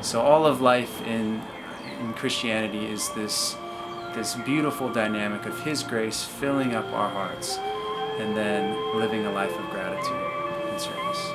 So all of life in in Christianity is this this beautiful dynamic of His grace filling up our hearts, and then living a life of gratitude and service.